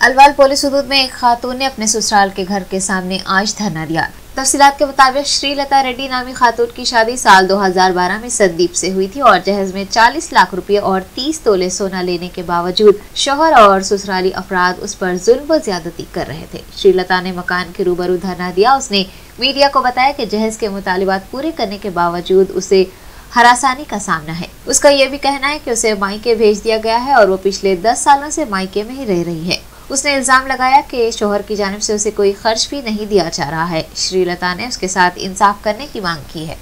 Alwal police हदूद में एक खातून ने अपने ससुराल के घर के सामने आज धरना दिया। तफसीलात के मुताबिक श्रीलता रेड्डी नामी खातून की शादी साल 2012 में संदीप से हुई थी और जहेज में 40 लाख रुपए और 30 तोले सोना लेने के बावजूद शोहर और ससुराली अफराद उस पर जुल्म व ज्यादती कर रहे थे। श्रीलता ने मकान के रूबरू धरना दिया। उसने मीडिया को बताया कि जहेज के मुतालबात पूरे करने के बावजूद उसे हरासानी का सामना है। उसका ये भी कहना है कि उसे मायके भेज दिया गया है और वो पिछले 10 सालों से मायके में ही रह रही है। उसने इल्जाम लगाया कि शोहर की जानब से उसे कोई खर्च भी नहीं दिया जा रहा है श्रीलता ने उसके साथ इंसाफ करने की मांग की है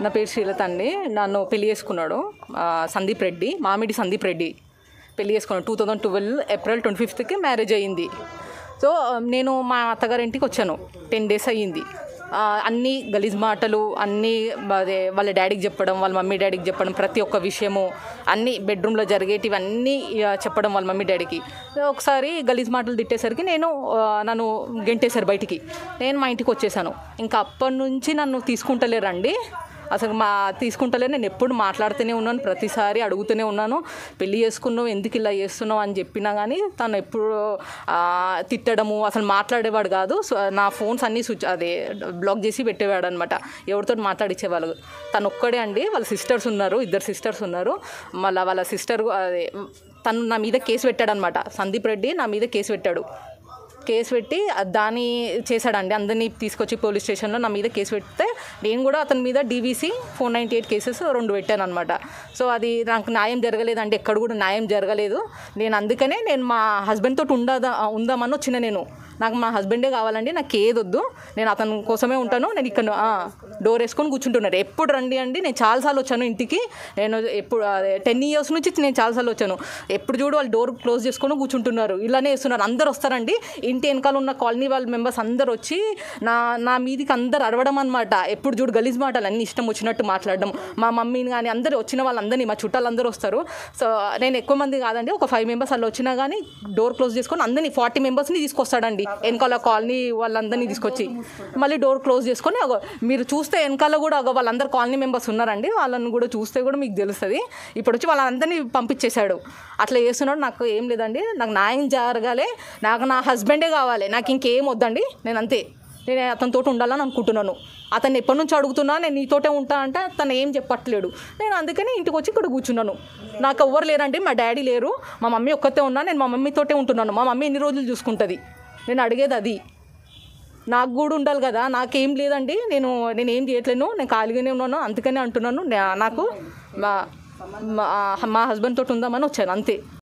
నా పేరు శ్రీలత అండి నన్ను పెళ్లి చేసుకున్నాడు ఆ, సందీప్ రెడ్డి మామిడి సందీప్ రెడ్డి పెళ్లి చేసుకున్నాడు two thousand twelve April twenty ఫిఫ్త్కి marriage అయ్యింది సో నేను మా అత్తగారింటికి వచ్చాను టెన్ డేస్ అయ్యింది ఆ, అన్ని గలీజ్ మాటలు అన్నీ అదే వాళ్ళ డాడీకి చెప్పడం వాళ్ళ మమ్మీ డాడీకి చెప్పడం ప్రతి ఒక్క విషయము అన్నీ బెడ్రూమ్లో జరిగేటివి అన్నీ ఇక చెప్పడం వాళ్ళ మమ్మీ డాడీకి. ఒకసారి గలీజ్ మాటలు తిట్టేసరికి నేను నన్ను గెంటేశారు బయటికి. నేను మా ఇంటికి వచ్చేసాను. ఇంకా అప్పటి నుంచి నన్ను తీసుకుంటలేరండి. అసలు మా తీసుకుంటలే నేను ఎప్పుడు మాట్లాడుతూనే ఉన్నాను ప్రతిసారి అడుగుతూనే ఉన్నాను. పెళ్ళి చేసుకున్నావు ఎందుకు ఇలా చేస్తున్నావు అని చెప్పినా కానీ తను ఎప్పుడు తిట్టడము అసలు మాట్లాడేవాడు కాదు. సో నా ఫోన్స్ అన్నీ స్విచ్ అదే బ్లాక్ చేసి పెట్టేవాడు అనమాట ఎవరితో మాట్లాడిచ్చేవాళ్ళు? తను ఒక్కడే అండి వాళ్ళ సిస్టర్స్ ఉన్నారు ఇద్దరు సిస్టర్స్ ఉన్నారు. మళ్ళీ వాళ్ళ సిస్టర్ అదే తను నా మీద కేసు పెట్టాడనమాట సందీప్ రెడ్డి నా మీద కేసు పెట్టాడు. కేసు పెట్టి దాన్ని చేశాడండి. అందరినీ తీసుకొచ్చి పోలీస్ స్టేషన్లో నా మీద కేసు పెడితే నేను కూడా అతని మీద D V C four ninety eight cases రెండు పెట్టాను అనమాట సో అది నాకు న్యాయం జరగలేదండి. ఎక్కడ కూడా న్యాయం జరగలేదు. నేను అందుకనే నేను మా హస్బెండ్ తోటి ఉండదా ఉందామని వచ్చిన నేను నాకు మా హస్బెండే కావాలండి నాకు ఏది వద్దు. నేను అతని కోసమే ఉంటాను. నేను ఇక్కడ డోర్ వేసుకొని కూర్చుంటున్నారు. ఎప్పుడు రండి అండి నేను చాలాసార్లు వచ్చాను ఇంటికి. నేను ఎప్పుడు టెన్ ఇయర్స్ నుంచి నేను చాలాసార్లు వచ్చాను. ఎప్పుడు చూడు వాళ్ళు డోర్ క్లోజ్ చేసుకొని కూర్చుంటున్నారు. ఇలానే వేస్తున్నారు అందరు వస్తారండి. ఇంటి వెనకాల ఉన్న కాలనీ వాళ్ళ మెంబర్స్ అందరు వచ్చి నా నా మీదికి అందరు అరవడం అనమాట ఎప్పుడు చూడు గలీజ్ మాటలు అన్ని ఇష్టం వచ్చినట్టు మాట్లాడడం. మా మమ్మీని కానీ అందరు వచ్చిన వాళ్ళందరినీ మా చుట్టాలందరూ వస్తారు. సో నేను ఎక్కువ మంది కాదండి. ఒక ఫైవ్ మెంబర్స్ అలా వచ్చినా కానీ డోర్ క్లోజ్ చేసుకొని అందరినీ ఫార్టీ మెంబర్స్ని తీసుకొస్తాడండి. వెనకాల కాలనీ వాళ్ళందరినీ తీసుకొచ్చి మళ్ళీ డోర్ క్లోజ్ చేసుకొని మీరు చూస్తే వెనకాల కూడా ఒక వాళ్ళందరు కాలనీ మెంబర్స్ ఉన్నారండి. వాళ్ళని కూడా చూస్తే కూడా మీకు తెలుస్తుంది. ఇప్పుడు వచ్చి వాళ్ళందరినీ పంపించేశాడు. అట్లా చేస్తున్నాడు. నాకు ఏం లేదండి. నాకు న్యాయం జరగాలి. నాకు నా హస్బెండే కావాలి. నాకు ఇంకేం వద్దండి. నేను అంతే. నేను అతనితో ఉండాలని అనుకుంటున్నాను. అతన్ని ఎప్పటి నుంచి అడుగుతున్నా నేను నీతోటే ఉంటా అంటే తను ఏం చెప్పట్లేడు. నేను అందుకని ఇంటికి వచ్చి ఇక్కడ కూర్చున్నాను. నాకు ఎవ్వరు లేరండి. మా డాడీ లేరు. మా మమ్మీ ఒక్కతే ఉన్నా. నేను మా మమ్మీతోటే ఉంటున్నాను. మా మమ్మీ ఎన్ని రోజులు చూసుకుంటుంది? నేను అడిగేది అది. నాకు కూడా ఉండాలి కదా నాకేం లేదండి నేను నేను ఏం చేయట్లేను నేను ఖాళీగానే ఉన్నాను అందుకనే అంటున్నాను. నా- నాకు మా- మా హస్బెండ్ తోటి ఉందామని వచ్చాను అంతే.